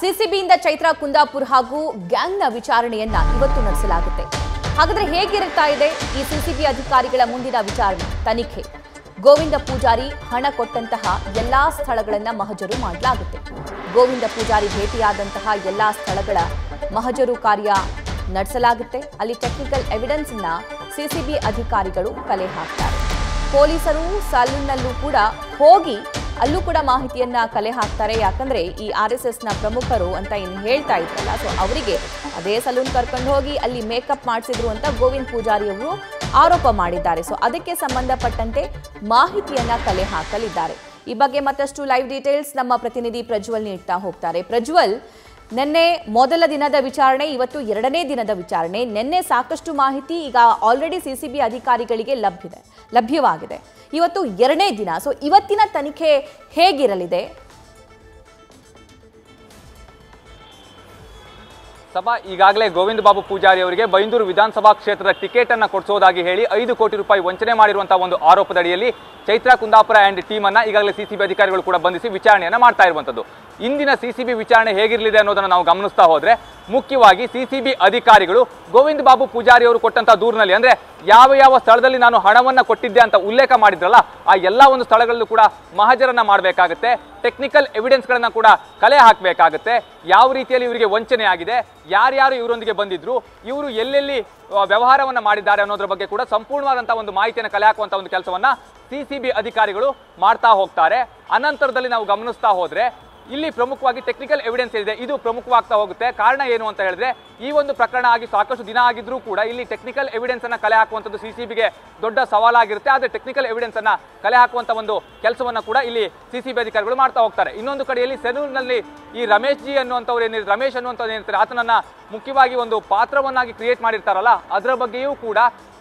ಸಿಸಿಬಿಯಿಂದ ಚೈತ್ರಾ ಕುಂದಾಪುರ್ ಹಾಗೂ ಗ್ಯಾಂಗ್ನ ವಿಚಾರಣೆಯನ್ನ ಇವತ್ತು ನಡೆಸಲಾಗುತ್ತೆ. ಹಾಗಾದ್ರೆ ಹೇಗಿರುತ್ತಾ ಇದೆ ಈ ಸಿಸಿಬಿ ಅಧಿಕಾರಿಗಳ ಮುಂದಿನ ವಿಚಾರಣೆ, ತನಿಖೆ? ಗೋವಿಂದ ಪೂಜಾರಿ ಹಣ ಕೊಟ್ಟಂತಹ ಎಲ್ಲಾ ಸ್ಥಳಗಳನ್ನ ಮಹಜರು ಮಾಡಲಾಗುತ್ತೆ. ಗೋವಿಂದ ಪೂಜಾರಿ ಭೇಟಿಯಾದಂತಹ ಎಲ್ಲಾ ಸ್ಥಳಗಳ ಮಹಜರು ಕಾರ್ಯ ನಡೆಸಲಾಗುತ್ತೆ. ಅಲ್ಲಿ ಟೆಕ್ನಿಕಲ್ ಎವಿಡೆನ್ಸ್ನ ಸಿಸಿಬಿ ಅಧಿಕಾರಿಗಳು ಕಲೆ ಹಾಕ್ತಾರೆ. ಪೊಲೀಸರು ಸಲೂನ್ನಲ್ಲೂ ಕೂಡ ಹೋಗಿ ಅಲ್ಲೂ ಕೂಡ ಮಾಹಿತಿಯನ್ನ ಕಲೆ ಹಾಕ್ತಾರೆ. ಯಾಕಂದ್ರೆ ಈ ಆರ್ ಎಸ್ ಎಸ್ನ ಪ್ರಮುಖರು ಅಂತ ಇನ್ನು ಹೇಳ್ತಾ ಇದ್ರಲ್ಲ ಸೊ ಅವರಿಗೆ ಅದೇ ಸಲೂನ್ ಕರ್ಕೊಂಡು ಹೋಗಿ ಅಲ್ಲಿ ಮೇಕಪ್ ಮಾಡಿಸಿದ್ರು ಅಂತ ಗೋವಿಂದ್ ಪೂಜಾರಿ ಅವರು ಆರೋಪ ಮಾಡಿದ್ದಾರೆ. ಸೊ ಅದಕ್ಕೆ ಸಂಬಂಧಪಟ್ಟಂತೆ ಮಾಹಿತಿಯನ್ನ ಕಲೆ ಹಾಕಲಿದ್ದಾರೆ. ಈ ಬಗ್ಗೆ ಮತ್ತಷ್ಟು ಲೈವ್ ಡೀಟೇಲ್ಸ್ ನಮ್ಮ ಪ್ರತಿನಿಧಿ ಪ್ರಜ್ವಲ್ ನೀಡ್ತಾ ಹೋಗ್ತಾರೆ. ಪ್ರಜ್ವಲ್ ನಿನ್ನೆ ಮೊದಲ ದಿನದ ವಿಚಾರಣೆ, ಇವತ್ತು ಎರಡನೇ ದಿನದ ವಿಚಾರಣೆ. ನಿನ್ನೆ ಸಾಕಷ್ಟು ಮಾಹಿತಿ ಈಗ ಆಲ್ರೆಡಿ ಸಿಸಿಬಿ ಅಧಿಕಾರಿಗಳಿಗೆ ಲಭ್ಯದೆ ಲಭ್ಯವಾಗಿದೆ. ಇವತ್ತು ಎರಡನೇ ದಿನ ಸೊ ಇವತ್ತಿನ ತನಿಖೆ ಹೇಗಿರಲಿದೆ? ಸಭಾ ಈಗಾಗಲೇ ಗೋವಿಂದ ಬಾಬು ಪೂಜಾರಿ ಅವರಿಗೆ ಬೈಂದೂರು ವಿಧಾನಸಭಾ ಕ್ಷೇತ್ರದ ಟಿಕೆಟ್ ಅನ್ನು ಕೊಡಿಸೋದಾಗಿ ಹೇಳಿ ಐದು ಕೋಟಿ ರೂಪಾಯಿ ವಂಚನೆ ಮಾಡಿರುವಂತಹ ಒಂದು ಆರೋಪದಡಿಯಲ್ಲಿ ಚೈತ್ರಾ ಕುಂದಾಪುರ ಅಂಡ್ ಟೀಮ್ ಅನ್ನ ಈಗಾಗಲೇ ಸಿಸಿಬಿ ಅಧಿಕಾರಿಗಳು ಕೂಡ ಬಂಧಿಸಿ ವಿಚಾರಣೆಯನ್ನು ಮಾಡ್ತಾ ಇರುವಂತದ್ದು. ಇಂದಿನ ಸಿಸಿಬಿ ವಿಚಾರಣೆ ಹೇಗಿರಲಿದೆ ಅನ್ನೋದನ್ನು ನಾವು ಗಮನಿಸ್ತಾ ಹೋದ್ರೆ, ಮುಖ್ಯವಾಗಿ ಸಿಸಿಬಿ ಅಧಿಕಾರಿಗಳು ಗೋವಿಂದ ಬಾಬು ಪೂಜಾರಿ ಅವರು ಕೊಟ್ಟಂತ ದೂರಿನಲ್ಲಿ, ಅಂದ್ರೆ ಯಾವ ಯಾವ ಸ್ಥಳದಲ್ಲಿ ನಾನು ಹಣವನ್ನು ಕೊಟ್ಟಿದ್ದೆ ಅಂತ ಉಲ್ಲೇಖ ಮಾಡಿದ್ರಲ್ಲ, ಆ ಎಲ್ಲ ಒಂದು ಸ್ಥಳಗಳಲ್ಲೂ ಕೂಡ ಮಹಜರನ್ನು ಮಾಡಬೇಕಾಗುತ್ತೆ ಟೆಕ್ನಿಕಲ್ ಎವಿಡೆನ್ಸ್ ಗಳನ್ನ ಕೂಡ ಕಲೆ ಹಾಕಬೇಕಾಗುತ್ತೆ, ಯಾವ ರೀತಿಯಲ್ಲಿ ಇವರಿಗೆ ವಂಚನೆ ಆಗಿದೆ, ಯಾರ್ಯಾರು ಇವರೊಂದಿಗೆ ಬಂದಿದ್ರು, ಇವರು ಎಲ್ಲೆಲ್ಲಿ ವ್ಯವಹಾರವನ್ನು ಮಾಡಿದ್ದಾರೆ ಅನ್ನೋದ್ರ ಬಗ್ಗೆ ಕೂಡ ಸಂಪೂರ್ಣವಾದಂಥ ಒಂದು ಮಾಹಿತಿಯನ್ನು ಕಲೆ ಹಾಕುವಂಥ ಒಂದು ಕೆಲಸವನ್ನ ಬಿ ಅಧಿಕಾರಿಗಳು ಮಾಡ್ತಾ ಹೋಗ್ತಾರೆ. ಅನಂತರದಲ್ಲಿ ನಾವು ಗಮನಿಸ್ತಾ ಹೋದ್ರೆ ಇಲ್ಲಿ ಪ್ರಮುಖವಾಗಿ ಟೆಕ್ನಿಕಲ್ ಎವಿಡೆನ್ಸ್ ಇದೆ. ಇದು ಪ್ರಮುಖವಾಗ್ತಾ ಹೋಗುತ್ತೆ. ಕಾರಣ ಏನು ಅಂತ ಹೇಳಿದ್ರೆ, ಈ ಒಂದು ಪ್ರಕರಣ ಆಗಿ ಸಾಕಷ್ಟು ದಿನ ಆಗಿದ್ರೂ ಕೂಡ ಇಲ್ಲಿ ಟೆಕ್ನಿಕಲ್ ಎವಿಡೆನ್ಸ್ ಅನ್ನ ಕಲೆ ಹಾಕುವಂಥದ್ದು ಸಿ ಸಿ ಬಿಗೆ ದೊಡ್ಡ ಸವಾಲಾಗಿರುತ್ತೆ. ಆದರೆ ಟೆಕ್ನಿಕಲ್ ಎವಿಡೆನ್ಸ್ ಅನ್ನ ಕಲೆ ಹಾಕುವಂತ ಒಂದು ಕೆಲಸವನ್ನು ಕೂಡ ಇಲ್ಲಿ ಸಿ ಸಿ ಬಿ ಅಧಿಕಾರಿಗಳು ಮಾಡ್ತಾ ಹೋಗ್ತಾರೆ. ಇನ್ನೊಂದು ಕಡೆಯಲ್ಲಿ ಸೆನೂರ್ನಲ್ಲಿ ಈ ರಮೇಶ್ ಜಿ ಅನ್ನುವಂಥವ್ರು ಏನಿದೆ ರಮೇಶ್ ಅನ್ನುವಂಥವ್ರು ಏನಿರ್ತಾರೆ, ಆತನನ್ನ ಮುಖ್ಯವಾಗಿ ಒಂದು ಪಾತ್ರವನ್ನಾಗಿ ಕ್ರಿಯೇಟ್ ಮಾಡಿರ್ತಾರಲ್ಲ, ಅದರ ಬಗ್ಗೆಯೂ ಕೂಡ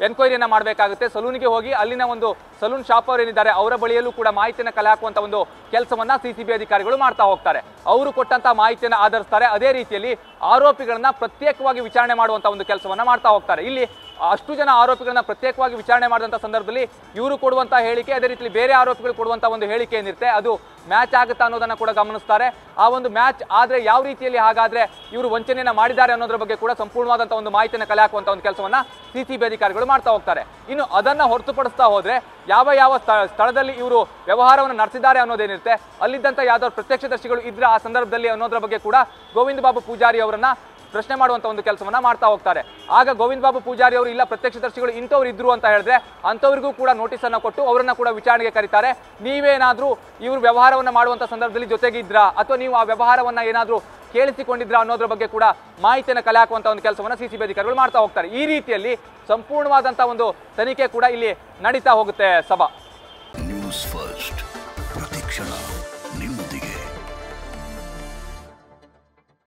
ಎನ್ಕ್ವೈರಿಯನ್ನು ಮಾಡಬೇಕಾಗುತ್ತೆ. ಸಲೂನಿಗೆ ಹೋಗಿ ಅಲ್ಲಿನ ಒಂದು ಸಲೂನ್ ಶಾಪ್ ಏನಿದ್ದಾರೆ, ಅವರ ಬಳಿಯಲ್ಲೂ ಕೂಡ ಮಾಹಿತಿಯನ್ನು ಕಲೆ ಹಾಕುವಂಥ ಒಂದು ಕೆಲಸವನ್ನ ಬಿ ಅಧಿಕಾರಿಗಳು ಮಾಡ್ತಾ ಹೋಗ್ತಾರೆ. ಅವರು ಕೊಟ್ಟಂತ ಮಾಹಿತಿಯನ್ನು ಆಧರಿಸ್ತಾರೆ. ಅದೇ ರೀತಿಯಲ್ಲಿ ಆರೋಪಿಗಳನ್ನು ಪ್ರತ್ಯೇಕವಾಗಿ ವಿಚಾರಣೆ ಮಾಡುವಂಥ ಒಂದು ಕೆಲಸವನ್ನ ಮಾಡ್ತಾ ಹೋಗ್ತಾರೆ. ಇಲ್ಲಿ ಅಷ್ಟು ಜನ ಆರೋಪಿಗಳನ್ನ ಪ್ರತ್ಯೇಕವಾಗಿ ವಿಚಾರಣೆ ಮಾಡಿದಂಥ ಸಂದರ್ಭದಲ್ಲಿ ಇವರು ಕೊಡುವಂಥ ಹೇಳಿಕೆ, ಅದೇ ರೀತಿ ಬೇರೆ ಆರೋಪಿಗಳು ಕೊಡುವಂಥ ಒಂದು ಹೇಳಿಕೆ ಏನಿರುತ್ತೆ, ಅದು ಮ್ಯಾಚ್ ಆಗುತ್ತಾ ಅನ್ನೋದನ್ನ ಕೂಡ ಗಮನಿಸ್ತಾರೆ. ಆ ಒಂದು ಮ್ಯಾಚ್ ಆದರೆ ಯಾವ ರೀತಿಯಲ್ಲಿ ಹಾಗಾದ್ರೆ ಇವರು ವಂಚನೆಯನ್ನು ಮಾಡಿದ್ದಾರೆ ಅನ್ನೋದ್ರ ಬಗ್ಗೆ ಕೂಡ ಸಂಪೂರ್ಣವಾದಂಥ ಒಂದು ಮಾಹಿತಿಯನ್ನು ಕಲೆ ಹಾಕುವಂತ ಒಂದು ಕೆಲಸವನ್ನ ಸಿಸಿಬಿ ಅಧಿಕಾರಿಗಳು ಮಾಡ್ತಾ ಹೋಗ್ತಾರೆ. ಇನ್ನು ಅದನ್ನ ಹೊರತುಪಡಿಸ್ತಾ ಹೋದರೆ ಯಾವ ಯಾವ ಸ್ಥ- ಸ್ಥಳದಲ್ಲಿ ಇವರು ವ್ಯವಹಾರವನ್ನು ನಡೆಸಿದ್ದಾರೆ ಅನ್ನೋದೇನಿರುತ್ತೆ, ಅಲ್ಲಿದ್ದಂತ ಯಾವ್ದಾದ್ರು ಪ್ರತ್ಯಕ್ಷದರ್ಶಿಗಳು ಇದ್ರೆ ಆ ಸಂದರ್ಭದಲ್ಲಿ ಅನ್ನೋದ್ರ ಬಗ್ಗೆ ಕೂಡ ಗೋವಿಂದ ಬಾಬು ಪೂಜಾರಿ ಅವರನ್ನ ಪ್ರಶ್ನೆ ಮಾಡುವಂತ ಒಂದು ಕೆಲಸವನ್ನ ಮಾಡ್ತಾ ಹೋಗ್ತಾರೆ. ಆಗ ಗೋವಿಂದ ಬಾಬು ಪೂಜಾರಿ ಅವರು, ಇಲ್ಲ, ಪ್ರತ್ಯಕ್ಷದರ್ಶಿಗಳು ಇಂಥವ್ರು ಇದ್ರು ಅಂತ ಹೇಳಿದ್ರೆ ಅಂಥವ್ರಿಗೂ ಕೂಡ ನೋಟಿಸ್ ಅನ್ನ ಕೊಟ್ಟು ಅವರನ್ನು ಕೂಡ ವಿಚಾರಣೆಗೆ ಕರೀತಾರೆ. ನೀವೇನಾದರೂ ಇವರು ವ್ಯವಹಾರವನ್ನು ಮಾಡುವಂತ ಸಂದರ್ಭದಲ್ಲಿ ಜೊತೆಗೆ ಇದ್ರಾ ಅಥವಾ ನೀವು ಆ ವ್ಯವಹಾರವನ್ನು ಏನಾದರೂ ಕೇಳಿಸಿಕೊಂಡಿದ್ರ ಅನ್ನೋದ್ರ ಬಗ್ಗೆ ಕೂಡ ಮಾಹಿತಿಯನ್ನು ಕಲೆ ಹಾಕುವಂತ ಒಂದು ಕೆಲಸವನ್ನ ಬಿ ಅಧಿಕಾರಿಗಳು ಮಾಡ್ತಾ ಹೋಗ್ತಾರೆ. ಈ ರೀತಿಯಲ್ಲಿ ಸಂಪೂರ್ಣವಾದಂಥ ಒಂದು ತನಿಖೆ ಕೂಡ ಇಲ್ಲಿ ನಡೀತಾ ಹೋಗುತ್ತೆ ಸಭಾ. ನ್ಯೂಸ್ ಫಸ್ಟ್ ಪ್ರತಿಕ್ಷಣ ನಿಮ್ಮೊಂದಿಗೆ.